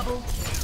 Double kill.